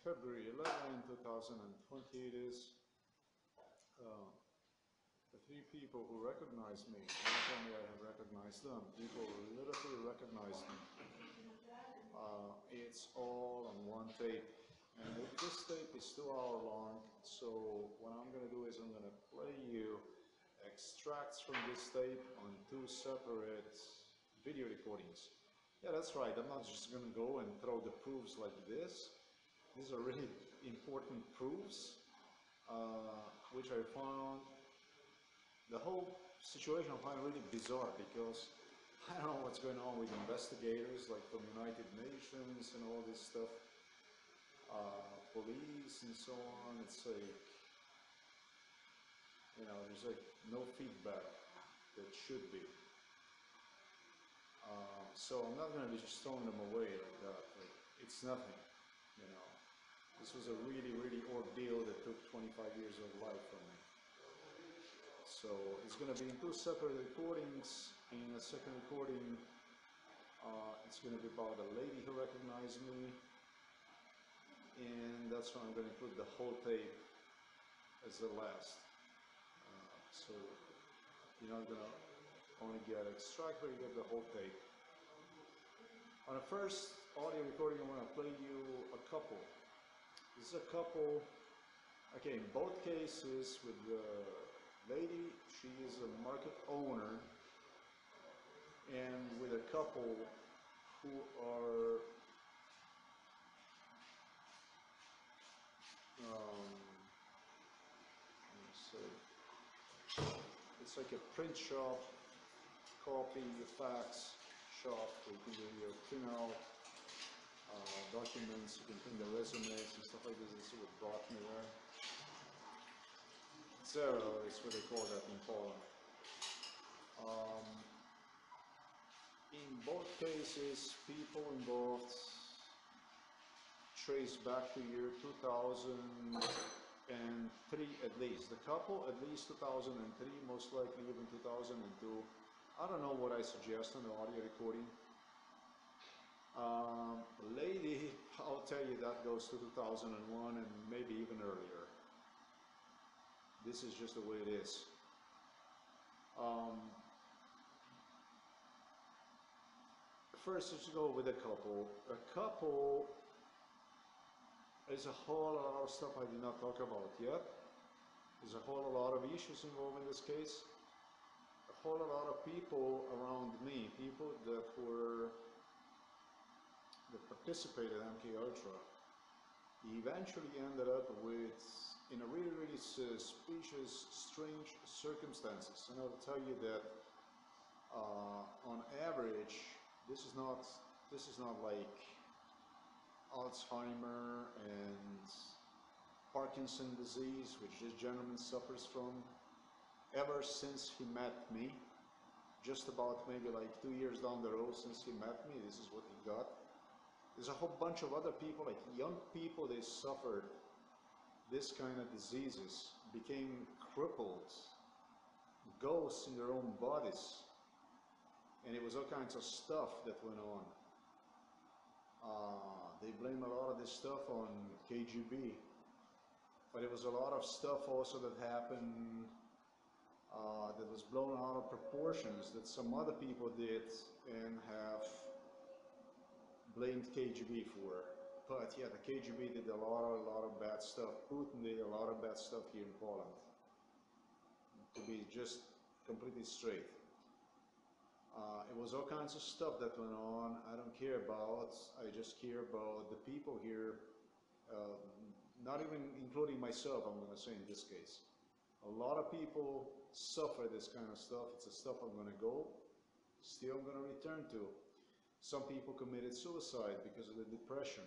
February 11, 2020 it is. Uh, the three people who recognized me, not only I have recognized them, people literally recognized me. Uh, it's all on one tape. And this tape is two hour long, so what I'm gonna do is I'm gonna play you extracts from this tape on two separate video recordings. Yeah, that's right, I'm not just gonna go and throw the proofs like this. These are really important proofs, uh, which I found the whole situation I find really bizarre because I don't know what's going on with investigators like from the United Nations and all this stuff, uh, police and so on. It's like, you know, there's like no feedback that should be. Uh, so I'm not going to be just throwing them away like that. Like, it's nothing, you know. This was a really, really ordeal that took 25 years of life from me. So it's going to be in two separate recordings. In the second recording, uh, it's going to be about a lady who recognized me. And that's why I'm going to put the whole tape as the last. Uh, so you're not going to only get extract, but you get the whole tape. On the first audio recording, I'm going to play you a couple. This is a couple, okay, in both cases with the lady, she is a market owner, and with a couple who are um. It's like a print shop, copy, fax shop, where you can do your print uh, documents, you can print the resumes and stuff like this. This is what brought me there. Ksero is what they call that in Poland. Um, in both cases, people involved trace back to year 2003 at least. The couple at least 2003, most likely even 2002. I don't know what I suggest on the audio recording. Um, lady, I'll tell you that goes to 2001 and maybe even earlier. This is just the way it is. Um, first, let's go with a couple. A couple is a whole lot of stuff I did not talk about yet. There's a whole lot of issues involved in this case. A whole lot of people around me, people that were that participated in MK Ultra, he eventually ended up with in a really, really suspicious, strange circumstances. And I'll tell you that uh, on average, this is not this is not like Alzheimer and Parkinson disease, which this gentleman suffers from. Ever since he met me, just about maybe like two years down the road since he met me, this is what he got. There's a whole bunch of other people, like young people, they suffered this kind of diseases, became crippled, ghosts in their own bodies. And it was all kinds of stuff that went on. Uh, they blame a lot of this stuff on KGB. But it was a lot of stuff also that happened uh, that was blown out of proportions that some other people did and have blamed KGB for. But yeah, the KGB did a lot, a lot of bad stuff. Putin did a lot of bad stuff here in Poland. To be just completely straight. Uh, it was all kinds of stuff that went on. I don't care about. I just care about the people here. Uh, not even including myself. I'm going to say in this case, a lot of people suffer this kind of stuff. It's the stuff I'm going to go. Still, I'm going to return to. Some people committed suicide because of the depression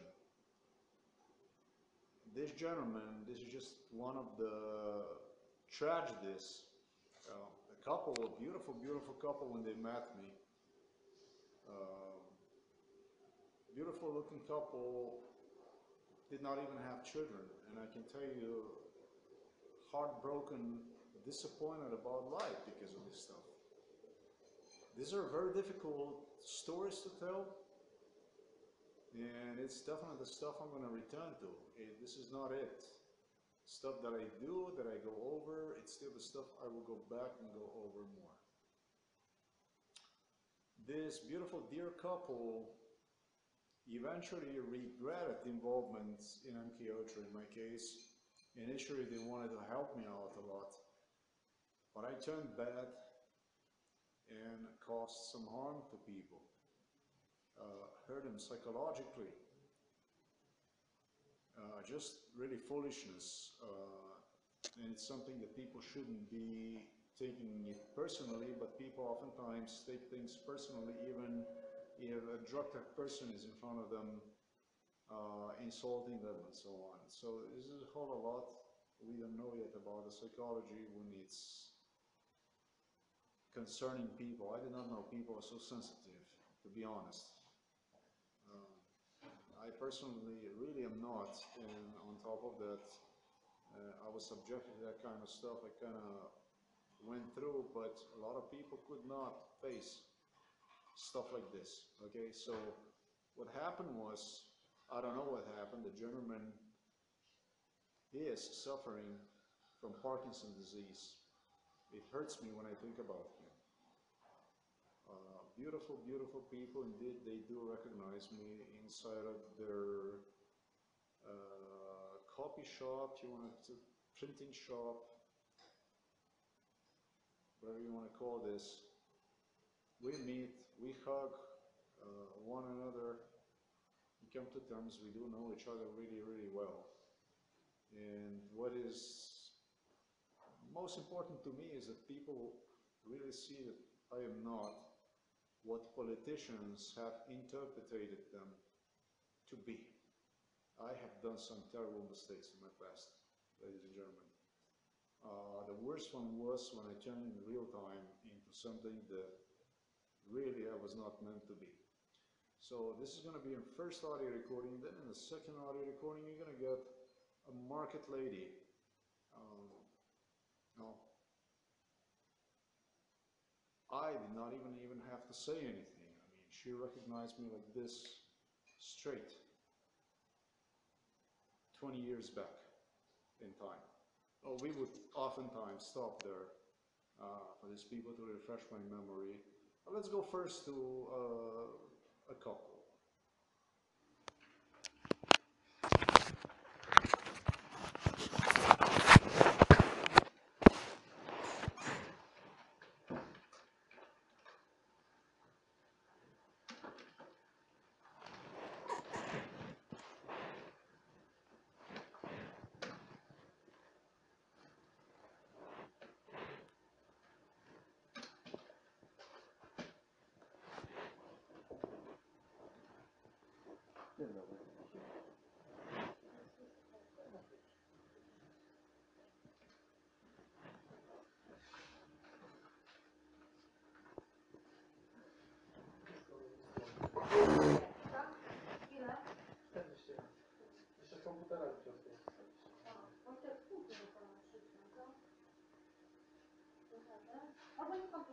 this gentleman, this is just one of the tragedies. Uh, a couple, a beautiful, beautiful couple when they met me. Uh, beautiful looking couple did not even have children. And I can tell you, heartbroken, disappointed about life because of this stuff. These are very difficult stories to tell And it's definitely the stuff I'm gonna return to. It, this is not it. Stuff that I do, that I go over, it's still the stuff I will go back and go over more. This beautiful dear couple eventually regretted involvement in MK in my case. Initially they wanted to help me out a lot, but I turned bad and caused some harm to people, uh, hurt them psychologically. Uh, just really foolishness, uh, and it's something that people shouldn't be taking it personally, but people oftentimes take things personally even if a drug tech person is in front of them, uh, insulting them and so on. So this is a whole lot we don't know yet about the psychology when it's concerning people. I did not know people are so sensitive, to be honest. Um, I personally really am not, and on top of that, uh, I was subjected to that kind of stuff. I kind of went through, but a lot of people could not face stuff like this. Okay, so what happened was, I don't know what happened. The gentleman is suffering from Parkinson's disease. It hurts me when I think about him. Beautiful, beautiful people. Indeed, they do recognize me inside of their uh, copy shop. You want to printing shop, whatever you want to call this. We meet, we hug uh, one another, we come to terms, we do know each other really, really well. And what is most important to me is that people really see that I am not what politicians have interpreted them to be. I have done some terrible mistakes in my past, ladies and gentlemen. Uh, the worst one was when I turned in real time into something that really I was not meant to be. So this is going to be in first audio recording, then in the second audio recording you're going to get a market lady. Um, no. I did not even even have to say anything. I mean, she recognized me like this, straight, 20 years back in time. Oh, we would oftentimes stop there uh, for these people to refresh my memory. But let's go first to uh, a couple. pozytywną. Albo nie komputer.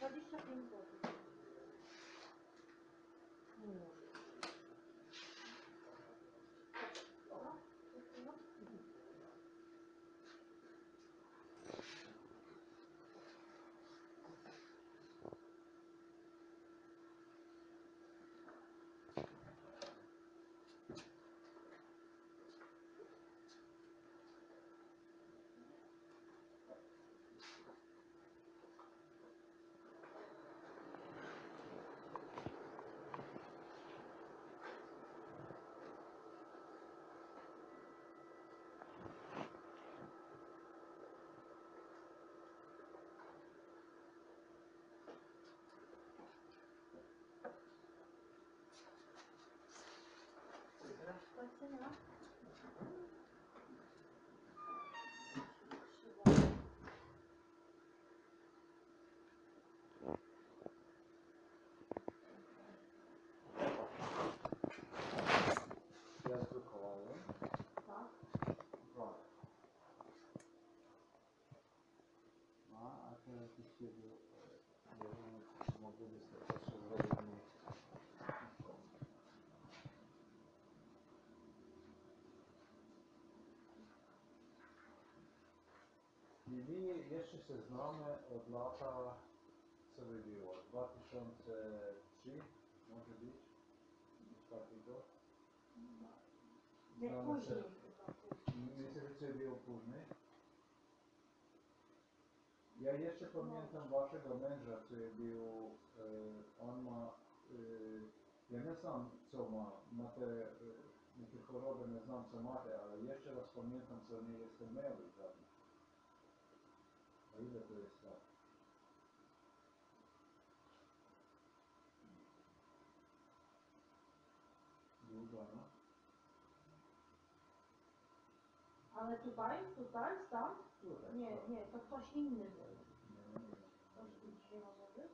Dwadzieścia pięć 我先聊。Jeszcze się znamy od lata, co by było, 2003 może być, czwartego. Nie, Znamy później. się. Myślę, że było później. Ja jeszcze pamiętam waszego męża, który był, e, on ma, e, ja nie znam co ma, ma te, e, jakie choroby, nie znam co ma, ale jeszcze raz pamiętam, co nie jestem miał żadnych. Ile to jest lat? Długo? Ale tutaj, tutaj, tam? Tutaj, Nie, tak. nie, to ktoś inny był. Nie, nie, nie. Ktoś inny może być.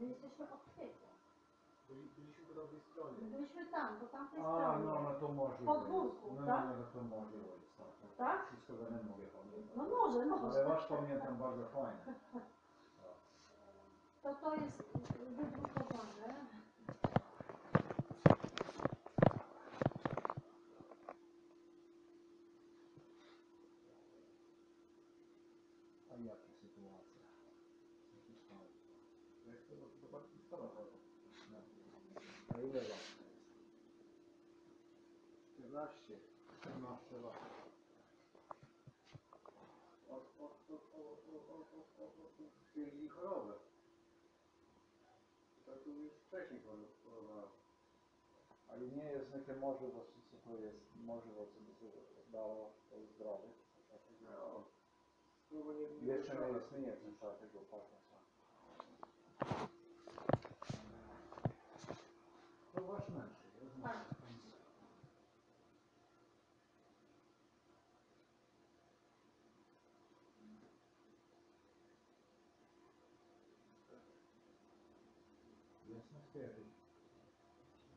My jesteśmy od kwietnia. Byli, byliśmy po drugiej stronie. My byliśmy tam, po tamtej A, stronie. no, no to Podwórku. No, tak? no, no to może jest, tak. tak. Tak? Wszystko go nie mogę pamiętać. No może, Ale może. wasz pamiętam bardzo fajnie. To to jest wydrukowane. A jaka sytuacja? Jaki stan? Jak to, to stara prawda? No. Majowa. 14, 14 lat. Stwierdzi chorobę. Tak już wcześniej chorowała. Ale nie jest takie może dosyć, to jest może dosyć dało zdrowych. No. Jeszcze nie istnieje ten czwartego partnerstwa.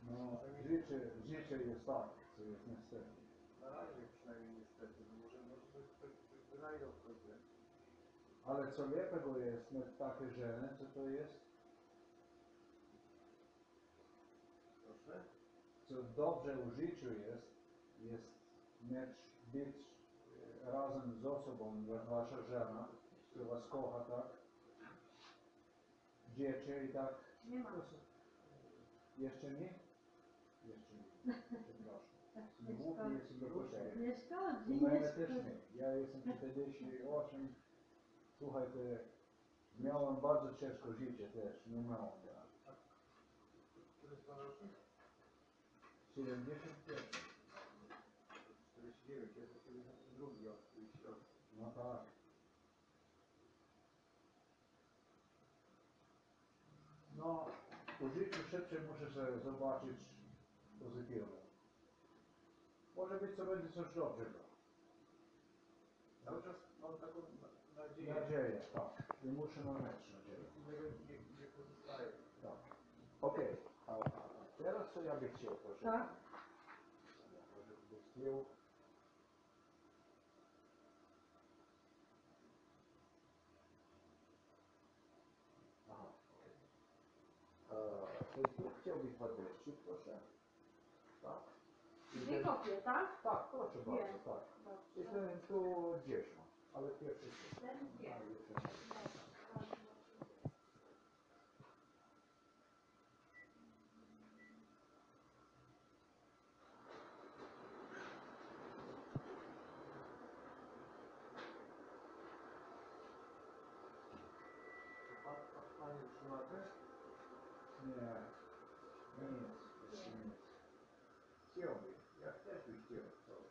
No, życie, życie jest tak, co jest niestety. Na razie przynajmniej niestety, no może wynajdą końcu. Ale co lepszego jest mieć takie żeny, co to jest? Proszę? Co dobrze w życiu jest, jest mieć, być e, razem z osobą, jak wasza żona, która was kocha, tak? Dzieci i tak. Nie ma. Jeszcze nie? Jeszcze nie. Przepraszam. Głupi jest do potrzeby. Nie szkodzi, U nie mnie też szkodzi. nie. Ja jestem 48. Słuchajcie, miałem bardzo ciężko życie też. Nie miałem ja. Który jest pan rocznik? 75. 49, jest to 72 od 40 lat. No tak. No, w życiu szybciej muszę sobie zobaczyć pozytywne. Może być, co będzie coś dobrego. Cały czas mam taką na- nadzieję, Nadzieję, tak. I muszę mieć nadzieję. innego nie, nie pozostaje. Tak. Okej, a, a teraz co ja bym chciał, proszę. Tak. Ja może z tyłu. 20, proszę. Tak. I Dwie kopie, tak? Tak, proszę bardzo, tak. Dobrze. Jestem tu 10, ale pierwszy. Ten.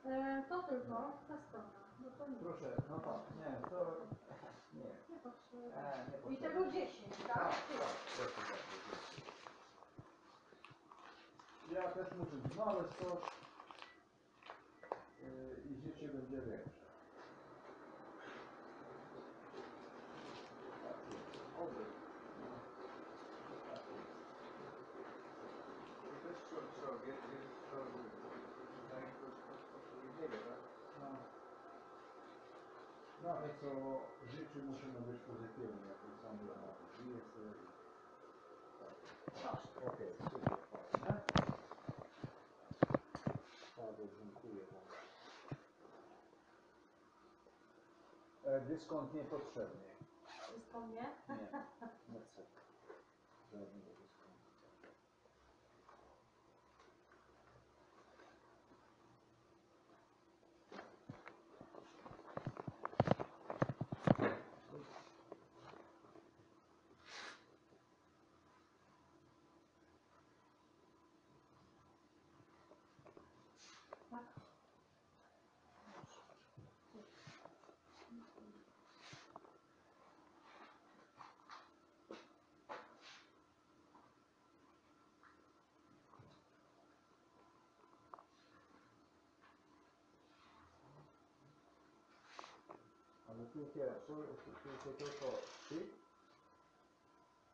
E, to tylko, ta strona. No to nie. Proszę, no tak, nie, to nie. Nie potrzebuję. E, nie I potrzeba. tego 10, Tak, tak? tak, proszę bardzo. dziękuję. Ja też muszę znaleźć coś yy, i życie będzie lepsze. Tak jest. Oby. No, tak jest. I też trzeba, trzeba wiedzieć, trzeba przynajmniej to odpowiedzieli, tak? No. No ale co w życiu musimy być pozytywni, jak to sam żyje sobie. Tak. Okej, super, fajnie. Bardzo dziękuję Wam. E, dyskont niepotrzebny. Wszystko mnie? Nie, nie chcę. Żadnego tylko ty?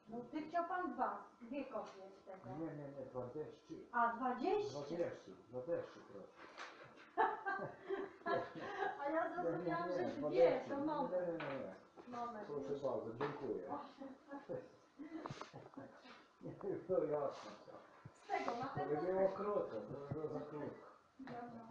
No ty chciał pan dwa, dwie kopie z tego. Nie, nie, nie, dwa deszczy. A Dwa 20? deszczy, dwa deszczy proszę. A ja zrozumiałam, że dwie, to Nie, nowe. nie, nie, nie. Nowe. Proszę bardzo, dziękuję. Nie, to jasne. Z tego, na To by pewno było krótko, to by było za krótko. Dobra.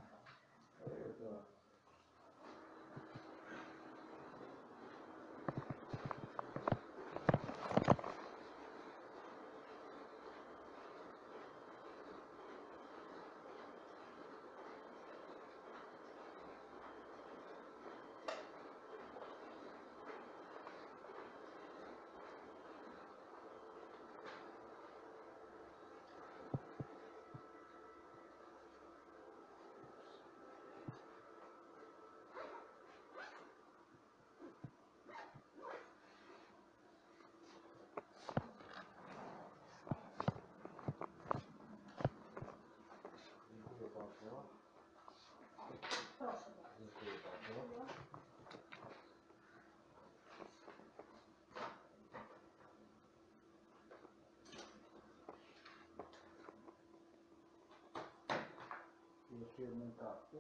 没算，没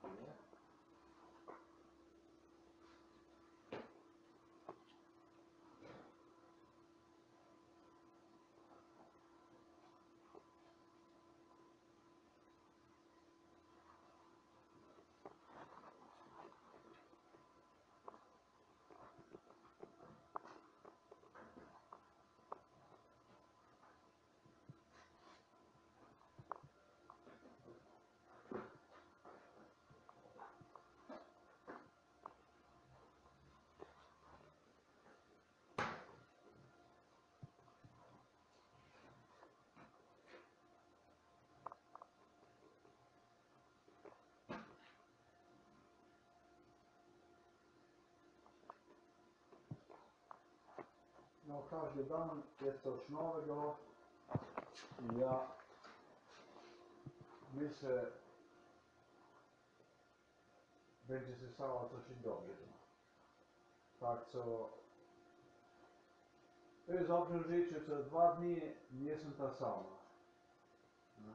算。No każdy dan jest coś nowego i ja myślę, będzie się stało coś dobrego. Tak co to jest dobrze w życiu, co dwa dni nie są ta sama. No.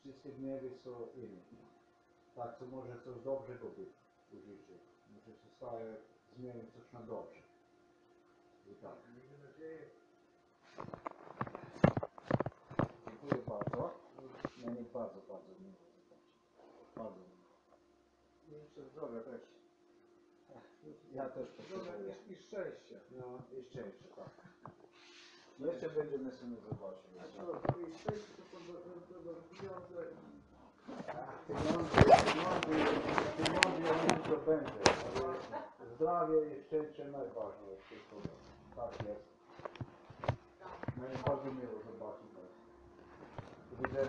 Wszystkie dni są inne. Tak co może coś dobrego być w życiu. Może się staje zmienić coś na dobrze. Dziękuję bardzo. No nie bardzo, bardzo miło. Bardzo miło. Jeszcze zdrowia też. Ja też potrzebuję. I szczęście. No i szczęście, tak. No jeszcze będziemy sobie zobaczyć. I szczęście to są pieniądze. Pieniądze, pieniądze, to będzie. Zdrowie i szczęście najważniejsze. Mas não faz o meu, eu bato o meu. Se quiser.